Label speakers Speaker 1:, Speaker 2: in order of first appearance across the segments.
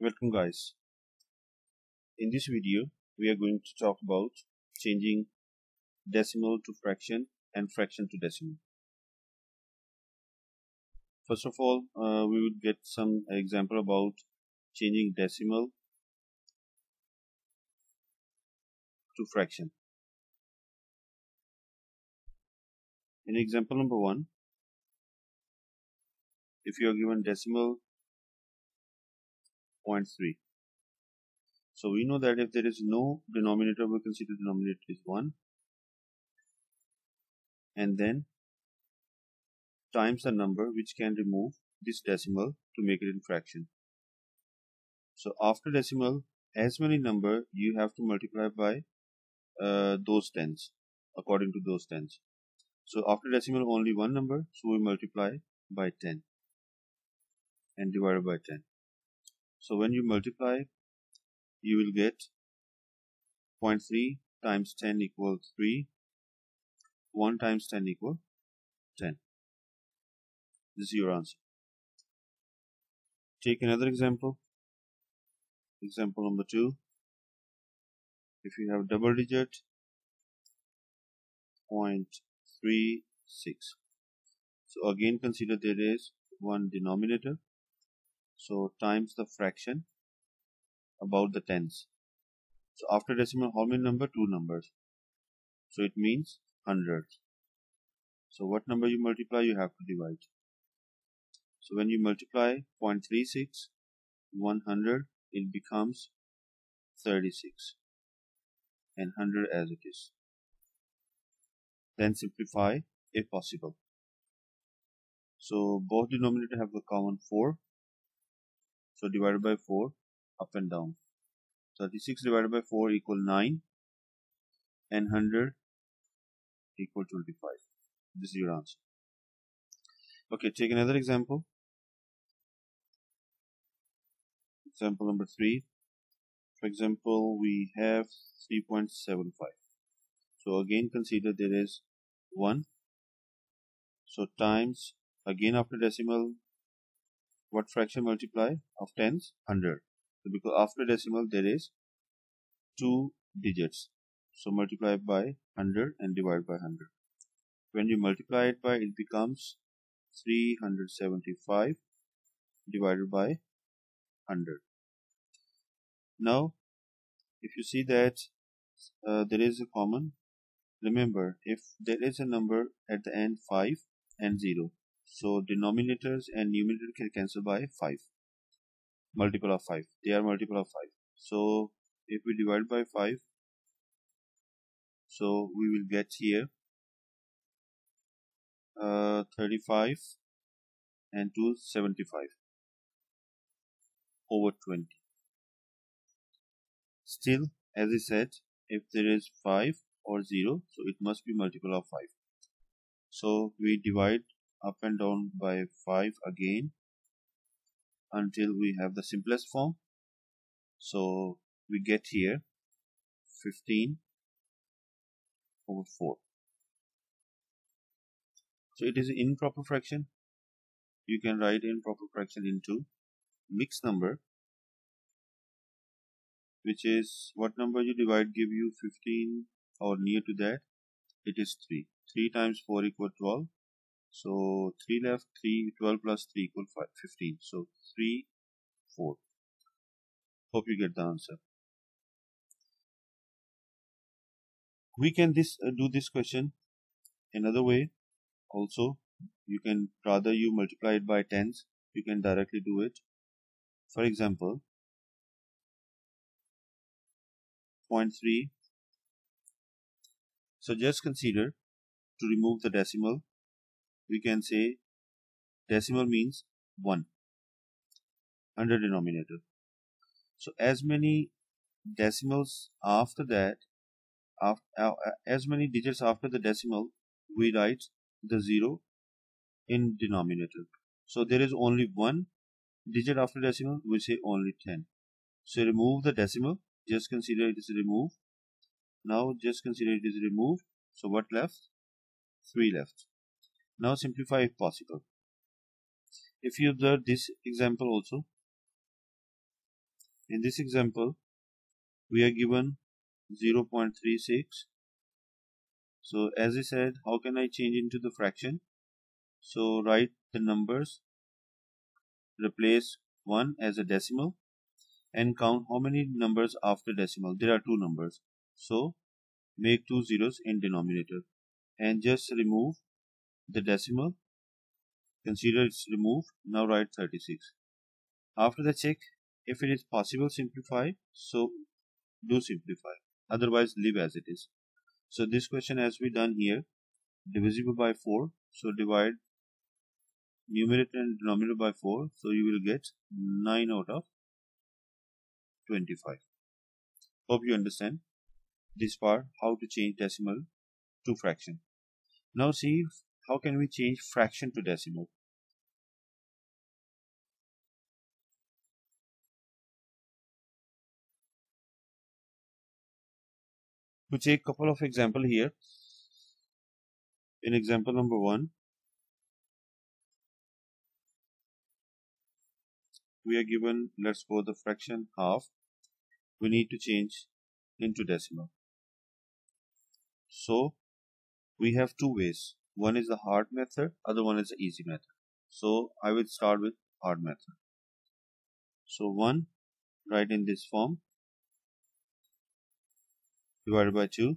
Speaker 1: Welcome guys. In this video we are going to talk about changing decimal to fraction and fraction to decimal. First of all uh, we will get some example about changing decimal to fraction. In example number one if you are given decimal 0.3. So we know that if there is no denominator, we consider denominator is 1 and then times the number which can remove this decimal to make it in fraction. So after decimal, as many number you have to multiply by uh, those tens according to those tens. So after decimal only one number, so we multiply by 10 and divided by 10. So when you multiply, you will get 0.3 times 10 equal 3. 1 times 10 equal 10. This is your answer. Take another example. Example number 2. If you have double digit 0.36. So again consider there is one denominator so times the fraction about the tens. So after decimal, how many number? Two numbers. So it means hundreds. So what number you multiply, you have to divide. So when you multiply 0.36, 100, it becomes 36 and 100 as it is. Then simplify if possible. So both denominator have a common 4 so divided by 4 up and down. 36 divided by 4 equal 9 and 100 equal 25. This is your answer. Okay, take another example. Example number 3. For example, we have 3.75. So again consider there is 1. So times again after decimal what fraction multiply of tens? 100 so because after decimal there is two digits. So multiply by 100 and divide by 100 when you multiply it by it becomes 375 divided by 100 now if you see that uh, there is a common remember if there is a number at the end 5 and 0 so denominators and numerator can cancel by 5. Multiple of 5. They are multiple of 5. So if we divide by 5, so we will get here uh, 35 and 275 over 20. Still, as I said, if there is 5 or 0, so it must be multiple of 5. So we divide up and down by 5 again until we have the simplest form. So we get here 15 over 4 so it is improper fraction. You can write improper fraction into mixed number which is what number you divide give you 15 or near to that it is 3 3 times 4 equal 12 so 3 left, 3, 12 plus 3 equal 5, 15. So 3, 4. Hope you get the answer. We can this uh, do this question another way also. You can rather you multiply it by tens, you can directly do it. For example, 0.3. So just consider to remove the decimal we can say decimal means 1 under denominator. So as many decimals after that, after, uh, as many digits after the decimal, we write the 0 in denominator. So there is only one digit after decimal, we say only 10. So remove the decimal, just consider it is removed. Now just consider it is removed. So what left? 3 left. Now simplify if possible. If you observe this example also, in this example we are given 0.36 so as I said how can I change into the fraction? So write the numbers replace 1 as a decimal and count how many numbers after decimal. There are two numbers. So make two zeros in denominator and just remove the decimal. Consider it's removed. Now write 36 after the check if it is possible simplify. So do simplify. Otherwise leave as it is. So this question has been done here. Divisible by 4 so divide numerator and denominator by 4 so you will get 9 out of 25 hope you understand this part how to change decimal to fraction. Now see how can we change fraction to decimal? We take couple of example here. In example number one we are given let's go the fraction half. We need to change into decimal. So we have two ways one is the hard method other one is the easy method. So I will start with hard method. So 1 write in this form. Divided by 2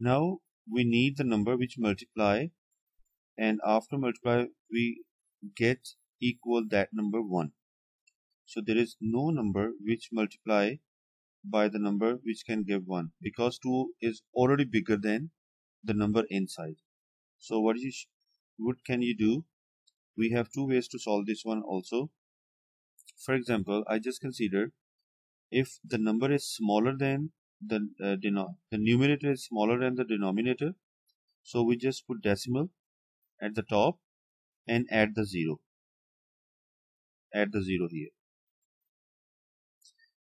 Speaker 1: now we need the number which multiply and after multiply we get equal that number 1 so there is no number which multiply by the number which can give 1 because 2 is already bigger than the number inside so what you what can you do? We have two ways to solve this one also. For example I just consider if the number is smaller than the uh, the numerator is smaller than the denominator so we just put decimal at the top and add the zero. Add the zero here.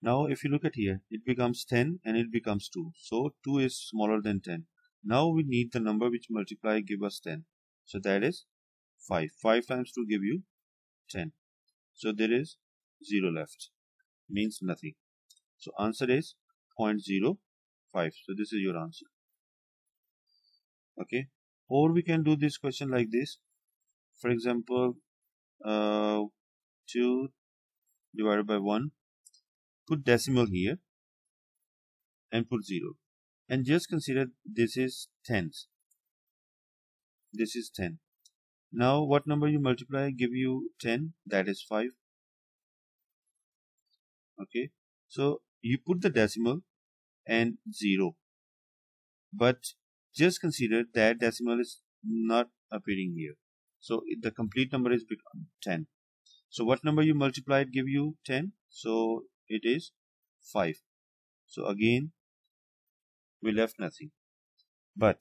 Speaker 1: Now if you look at here it becomes 10 and it becomes 2 so 2 is smaller than 10 now we need the number which multiply give us 10 so that is 5 5 times 2 give you 10 so there is 0 left. Means nothing. So answer is 0.05 so this is your answer. Okay? Or we can do this question like this. For example uh, 2 divided by 1 put decimal here and put 0 and just consider this is tens. This is 10 now what number you multiply give you 10 that is 5 okay. So you put the decimal and 0 but just consider that decimal is not appearing here. So the complete number is 10 so what number you multiplied give you 10 so it is 5 so again we left nothing. But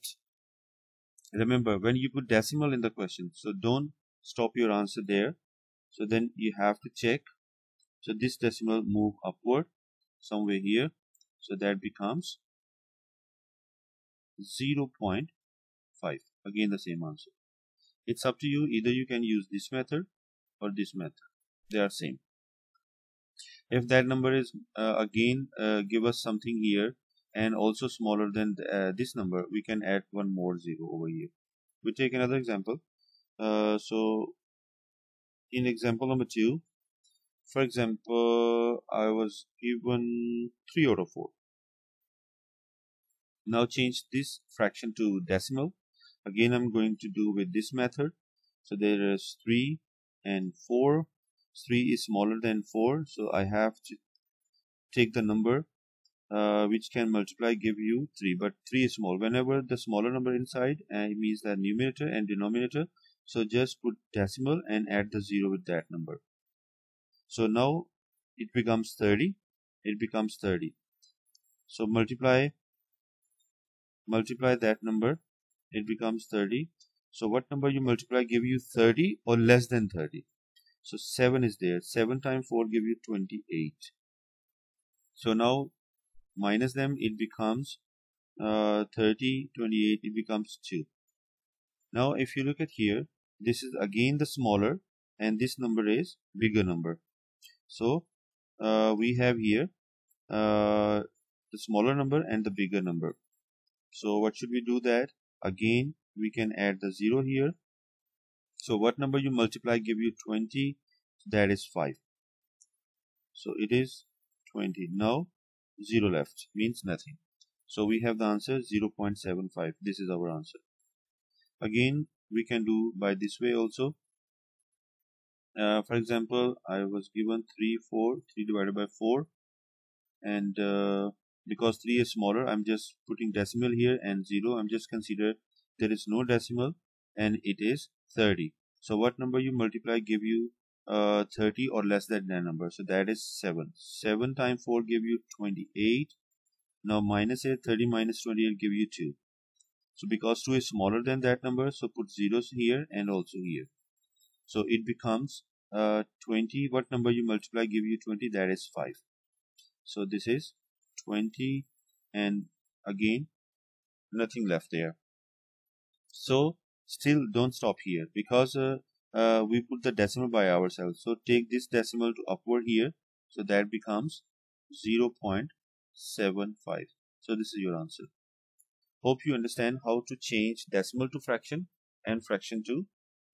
Speaker 1: remember when you put decimal in the question so don't stop your answer there. So then you have to check. So this decimal move upward somewhere here. So that becomes 0.5 again the same answer. It's up to you. Either you can use this method or this method. They are same. If that number is uh, again uh, give us something here and also smaller than uh, this number we can add one more zero over here. We take another example. Uh, so in example number two for example I was given 3 out of 4 now change this fraction to decimal. Again I'm going to do with this method. So there is 3 and 4 3 is smaller than 4 so I have to take the number uh, which can multiply give you 3 but 3 is small. Whenever the smaller number inside uh, it means the numerator and denominator. So just put decimal and add the 0 with that number. So now it becomes 30 it becomes 30 so multiply multiply that number. It becomes 30 so what number you multiply give you 30 or less than 30 so 7 is there. 7 times 4 give you 28 so now minus them it becomes uh, 30 28 it becomes 2 now if you look at here this is again the smaller and this number is bigger number. So uh, we have here uh, the smaller number and the bigger number. So what should we do that? Again we can add the 0 here. So what number you multiply give you 20 that is 5 so it is 20 now 0 left means nothing. So we have the answer 0.75 this is our answer. Again we can do by this way also. Uh, for example I was given 3 4 3 divided by 4 and uh, because 3 is smaller I'm just putting decimal here and 0 I'm just consider there is no decimal and it is 30 so what number you multiply give you uh, 30 or less than that number. So that is 7 7 times 4 give you 28 now minus 8 30 minus 28 give you 2 so because 2 is smaller than that number so put zeros here and also here. So it becomes uh, 20 what number you multiply give you 20 that is 5 so this is 20 and again nothing left there. So still don't stop here because uh, uh, we put the decimal by ourselves. So take this decimal to upward here. So that becomes 0.75 so this is your answer. Hope you understand how to change decimal to fraction and fraction to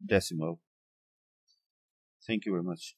Speaker 1: decimal. Thank you very much